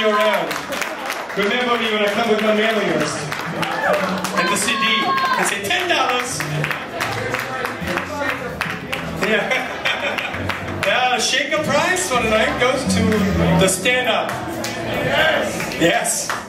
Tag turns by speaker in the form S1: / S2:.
S1: you around. Remember me when I come with my mailing list. And the CD. And say ten dollars. Yeah. Uh, yeah, shake a prize for tonight goes to the stand-up. Yes. Yes.